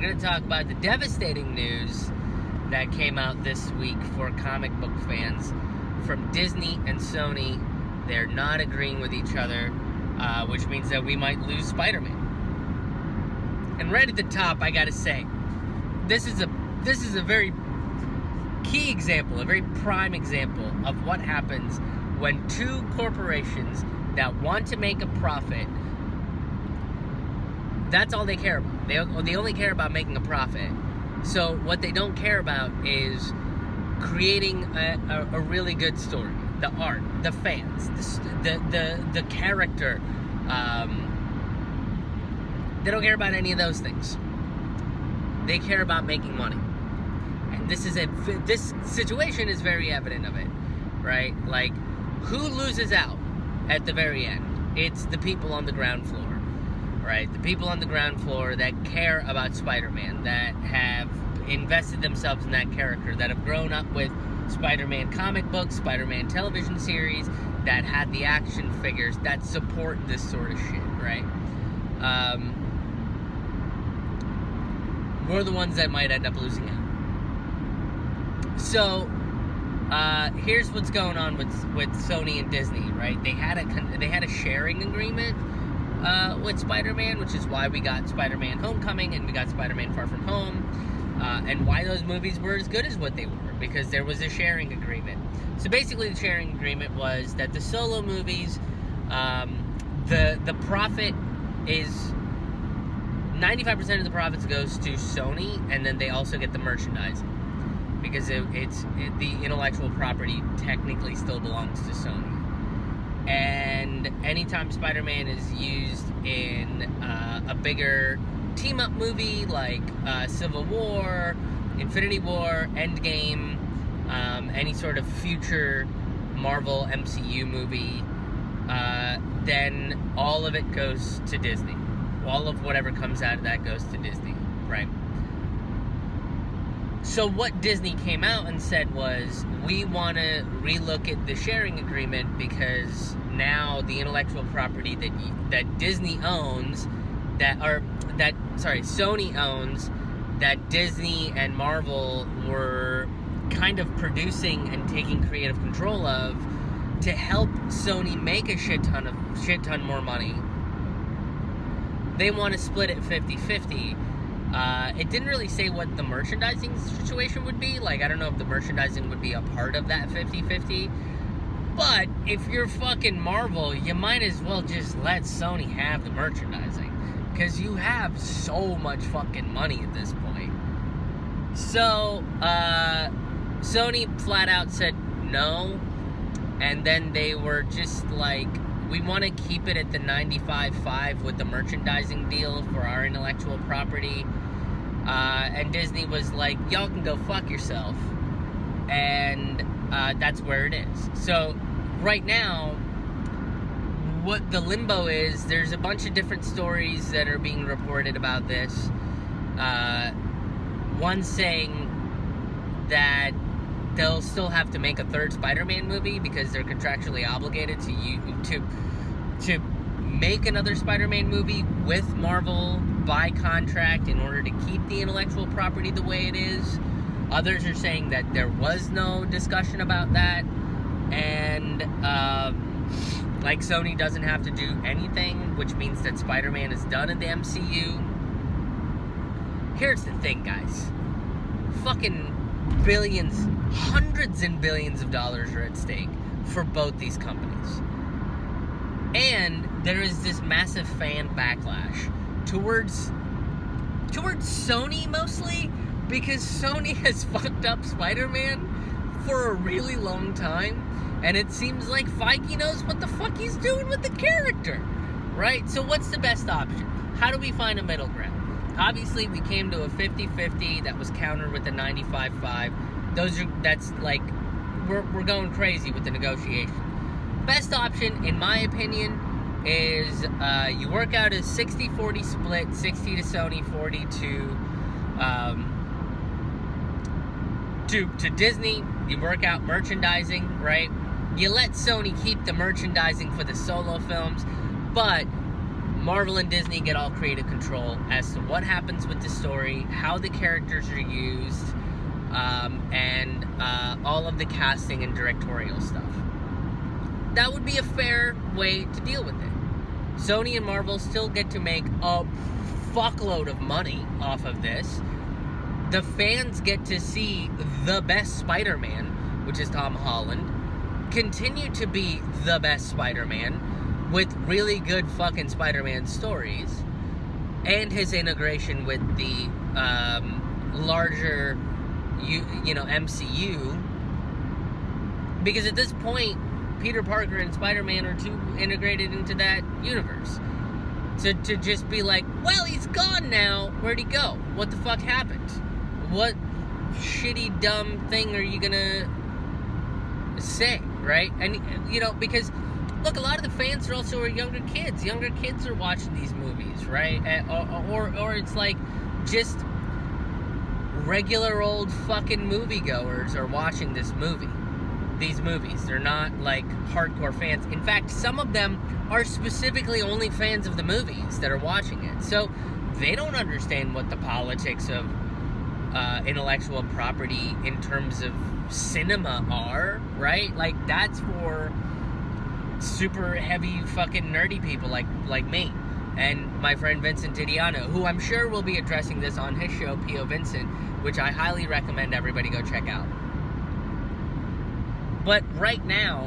we're going to talk about the devastating news that came out this week for comic book fans from Disney and Sony. They're not agreeing with each other, uh, which means that we might lose Spider Man. And right at the top, I got to say, this is a this is a very key example, a very prime example of what happens when two corporations that want to make a profit that's all they care about. They, they only care about making a profit. So what they don't care about is creating a, a, a really good story, the art, the fans, the the the, the character. Um, they don't care about any of those things. They care about making money, and this is a this situation is very evident of it, right? Like, who loses out at the very end? It's the people on the ground floor right? The people on the ground floor that care about Spider Man, that have invested themselves in that character, that have grown up with Spider Man comic books, Spider Man television series, that had the action figures, that support this sort of shit, right? Um, we're the ones that might end up losing out. So, uh, here's what's going on with with Sony and Disney, right? They had a they had a sharing agreement uh, with Spider-Man, which is why we got Spider-Man Homecoming and we got Spider-Man Far From Home, uh, and why those movies were as good as what they were because there was a sharing agreement. So basically, the sharing agreement was that the solo movies, um, the the profit is 95% of the profits goes to Sony, and then they also get the merchandising because it, it's it, the intellectual property technically still belongs to Sony. Anytime Spider Man is used in uh, a bigger team up movie like uh, Civil War, Infinity War, Endgame, um, any sort of future Marvel MCU movie, uh, then all of it goes to Disney. All of whatever comes out of that goes to Disney, right? So what Disney came out and said was, we want to relook at the sharing agreement because now the intellectual property that that Disney owns, that are that sorry Sony owns, that Disney and Marvel were kind of producing and taking creative control of to help Sony make a shit ton of shit ton more money. They want to split it 50-50 uh, it didn't really say what the merchandising situation would be. Like, I don't know if the merchandising would be a part of that 50 50. But if you're fucking Marvel, you might as well just let Sony have the merchandising. Because you have so much fucking money at this point. So, uh, Sony flat out said no. And then they were just like, we want to keep it at the 95.5 with the merchandising deal for our intellectual property. Uh, and Disney was like, y'all can go fuck yourself. And uh, that's where it is. So, right now, what the limbo is, there's a bunch of different stories that are being reported about this. Uh, one saying that they'll still have to make a third Spider-Man movie because they're contractually obligated to you to to make another Spider-Man movie with Marvel by contract in order to keep the intellectual property the way it is. Others are saying that there was no discussion about that, and um, like Sony doesn't have to do anything, which means that Spider-Man is done in the MCU. Here's the thing, guys. Fucking billions, hundreds and billions of dollars are at stake for both these companies. And there is this massive fan backlash towards towards Sony mostly because Sony has fucked up Spider-Man for a really long time and it seems like Feige knows what the fuck he's doing with the character. Right? So what's the best option? How do we find a middle ground? Obviously, we came to a 50-50 that was countered with the 95-5. Those are that's like we're we're going crazy with the negotiation. Best option in my opinion is uh, you work out a 60-40 split, 60 to Sony, 40 to um, to to Disney. You work out merchandising, right? You let Sony keep the merchandising for the solo films, but Marvel and Disney get all creative control as to what happens with the story, how the characters are used, um, and uh, all of the casting and directorial stuff. That would be a fair way to deal with it. Sony and Marvel still get to make a fuckload of money off of this. The fans get to see the best Spider Man, which is Tom Holland, continue to be the best Spider Man with really good fucking Spider Man stories and his integration with the um, larger you, you know MCU because at this point Peter Parker and Spider-Man are too integrated into that universe. To, to just be like well he's gone now. Where'd he go? What the fuck happened? What shitty dumb thing are you gonna say right? And you know because look a lot of the fans are also are younger kids. Younger kids are watching these movies right? Or, or, or it's like just regular old fucking moviegoers are watching this movie. These movies. They're not like hardcore fans. In fact, some of them are specifically only fans of the movies that are watching it. So they don't understand what the politics of uh, intellectual property in terms of cinema are, right? Like that's for super heavy fucking nerdy people like like me and my friend Vincent Didiano, who I'm sure will be addressing this on his show, P.O. Vincent, which I highly recommend everybody go check out. But right now,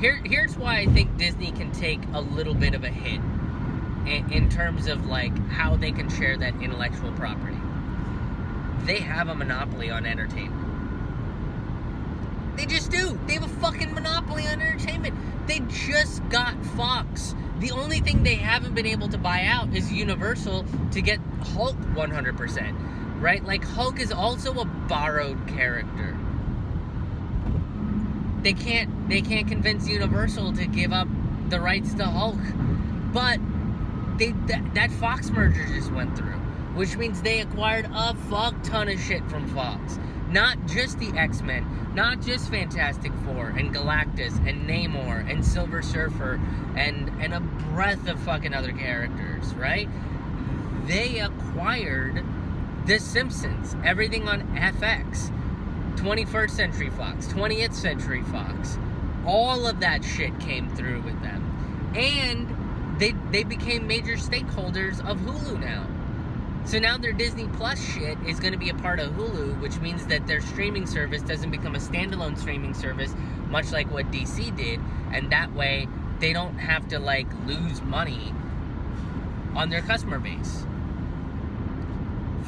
here, here's why I think Disney can take a little bit of a hit in, in terms of like how they can share that intellectual property. They have a monopoly on entertainment. They just do. They have a fucking monopoly on entertainment. They just got Fox the only thing they haven't been able to buy out is Universal to get Hulk 100%, right? Like Hulk is also a borrowed character. They can't they can't convince Universal to give up the rights to Hulk. But they that, that Fox merger just went through, which means they acquired a fuck ton of shit from Fox. Not just the X Men, not just Fantastic Four and Galactus and Namor and Silver Surfer and and a breadth of fucking other characters, right? They acquired The Simpsons, everything on FX, 21st Century Fox, 20th Century Fox. All of that shit came through with them. And they they became major stakeholders of Hulu now. So now their Disney Plus shit is going to be a part of Hulu, which means that their streaming service doesn't become a standalone streaming service, much like what DC did, and that way they don't have to like lose money on their customer base.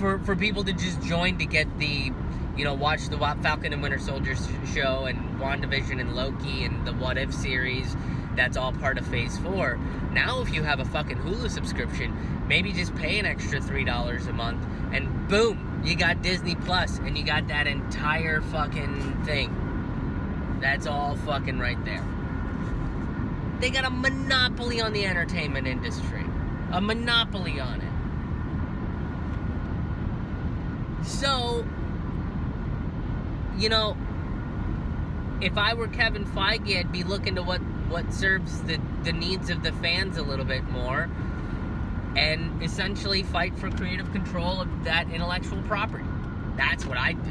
For for people to just join to get the, you know, watch the Falcon and Winter Soldier show and WandaVision and Loki and the What If series that's all part of phase four. Now, if you have a fucking Hulu subscription, maybe just pay an extra $3 a month, and boom, you got Disney Plus, and you got that entire fucking thing. That's all fucking right there. They got a monopoly on the entertainment industry, a monopoly on it. So, you know, if I were Kevin Feige, I'd be looking to what what serves the, the needs of the fans a little bit more and essentially fight for creative control of that intellectual property. That's what I'd do.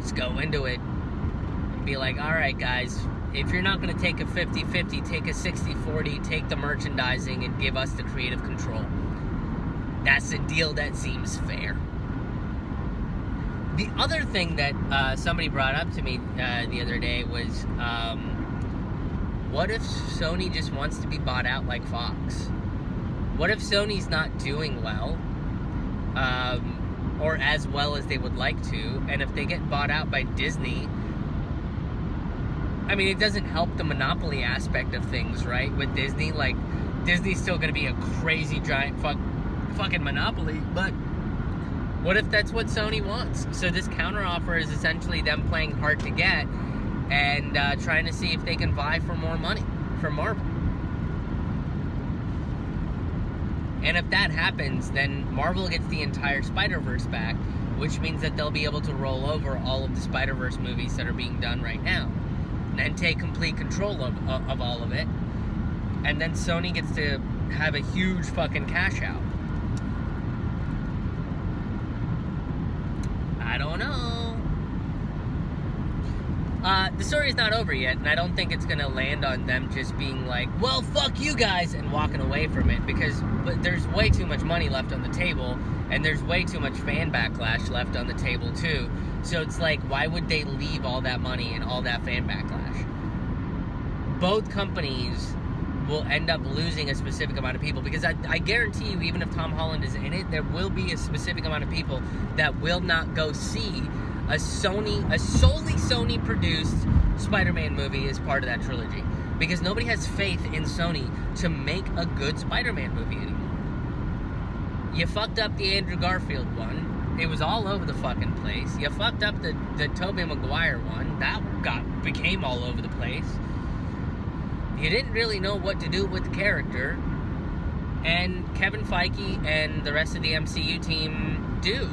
Just go into it and be like, all right, guys, if you're not going to take a 50 50, take a 60 40, take the merchandising and give us the creative control. That's a deal that seems fair. The other thing that uh, somebody brought up to me uh, the other day was um, what if Sony just wants to be bought out like Fox? What if Sony's not doing well, um, or as well as they would like to, and if they get bought out by Disney? I mean, it doesn't help the monopoly aspect of things, right? With Disney, like Disney's still going to be a crazy giant fuck, fucking monopoly, but what if that's what Sony wants? So this counteroffer is essentially them playing hard to get and uh, trying to see if they can vie for more money from Marvel. And if that happens, then Marvel gets the entire Spider Verse back, which means that they'll be able to roll over all of the Spider Verse movies that are being done right now and take complete control of, of all of it. and then Sony gets to have a huge fucking cash out. I don't know. Uh, the story is not over yet, and I don't think it's gonna land on them just being like, "Well, fuck you guys," and walking away from it because there's way too much money left on the table, and there's way too much fan backlash left on the table too. So it's like, why would they leave all that money and all that fan backlash? Both companies will end up losing a specific amount of people because I, I guarantee you, even if Tom Holland is in it, there will be a specific amount of people that will not go see a Sony, a solely Sony produced Spider-Man movie as part of that trilogy. Because nobody has faith in Sony to make a good Spider-Man movie anymore. You fucked up the Andrew Garfield one. It was all over the fucking place. You fucked up the, the Tobey Maguire one. That got became all over the place. You didn't really know what to do with the character. And Kevin Feige and the rest of the MCU team do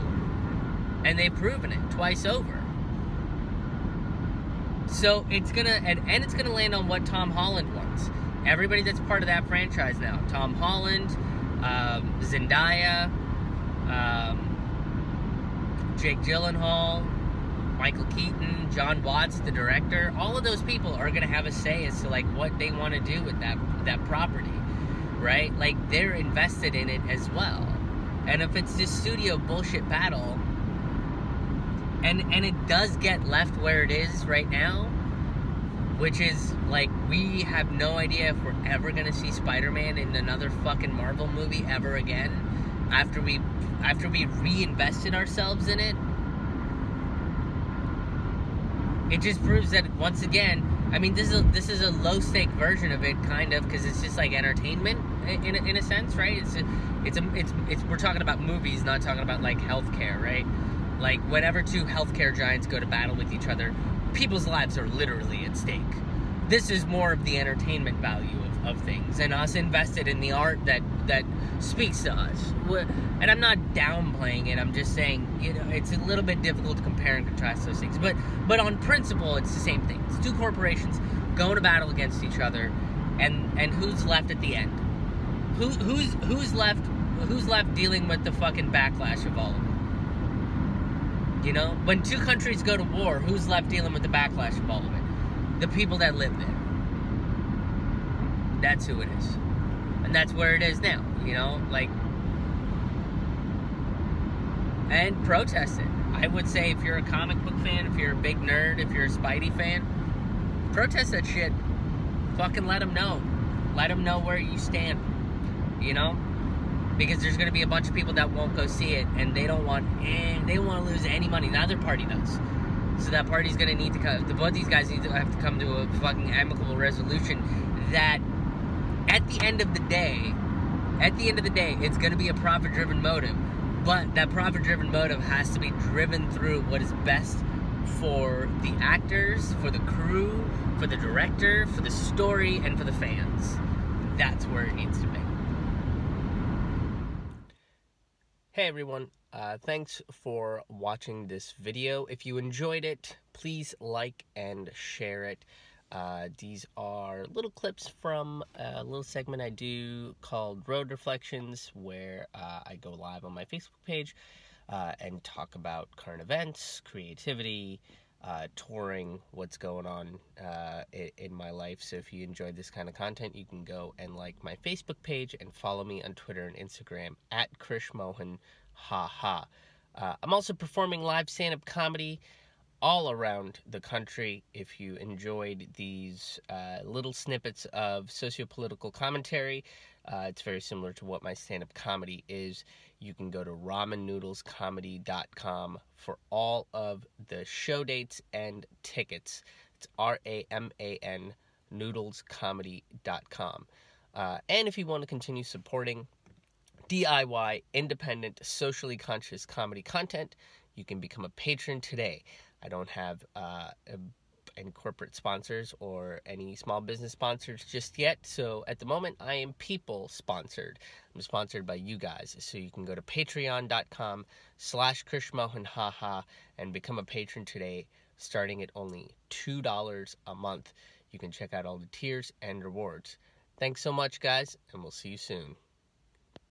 and they've proven it twice over. So it's gonna and, and it's gonna land on what Tom Holland wants. Everybody that's part of that franchise now, Tom Holland, um, Zendaya, um, Jake Gyllenhaal, Michael Keaton, Jon Watts, the director, all of those people are gonna have a say as to like what they want to do with that that property, right? Like they're invested in it as well. And if it's this studio bullshit battle, and and it does get left where it is right now which is like we have no idea if we're ever gonna see Spider-Man in another fucking Marvel movie ever again after we after we reinvested ourselves in it it just proves that once again I mean this is a, this is a low stake version of it kind of because it's just like entertainment in a, in a sense right it's a, it's a it's it's we're talking about movies not talking about like healthcare right like, whenever two healthcare giants go to battle with each other, people's lives are literally at stake. This is more of the entertainment value of, things and us invested in the art that, that speaks to us. And I'm not downplaying it, I'm just saying, you know, it's a little bit difficult to compare and contrast those things. But, but on principle, it's the same thing. It's two corporations going to battle against each other, and, and who's left at the end? Who, who's, who's left who's left dealing with the fucking backlash of all of it? You know, when two countries go to war, who's left dealing with the backlash of all of it? The people that live there. That's who it is. And that's where it is now, you know? Like, and protest it. I would say if you're a comic book fan, if you're a big nerd, if you're a Spidey fan, protest that shit. Fucking let them know. Let them know where you stand. You know? because there's to be a bunch of people that won't go see it and they don't want and they don't want to lose any money neither party does so that party's to need to come the both these guys need to have to come to a fucking amicable resolution that at the end of the day at the end of the day it's going to be a profit driven motive but that profit driven motive has to be driven through what is best for the actors for the crew for the director for the story and for the fans that's where it needs to be Hey everyone, uh, thanks for watching this video. If you enjoyed it, please like and share it. Uh, these are little clips from a little segment I do called Road Reflections, where uh, I go live on my Facebook page uh, and talk about current events, creativity, uh, touring, what's going on uh, in, my life. So if you enjoyed this kind of content, you can go and like my Facebook page and follow me on Twitter and Instagram at Krish Mohan. Ha ha. Uh, I'm also performing live stand-up comedy all around the country. If you enjoyed these uh, little snippets of socio-political commentary, uh, it's very similar to what my stand-up comedy is. You can go to ramannoodlescomedy.com for all of the show dates and tickets. It's R-A-M-A-N noodlescomedy.com. Uh, and if you want to continue supporting DIY, independent, socially conscious comedy content, you can become a patron today. I don't have uh, any corporate sponsors or any small business sponsors just yet. So at the moment, I am people sponsored. I'm sponsored by you guys. So you can go to patreon.com slash krishmohanhaha and become a patron today, starting at only $2 a month. You can check out all the tiers and rewards. Thanks so much, guys, and we'll see you soon.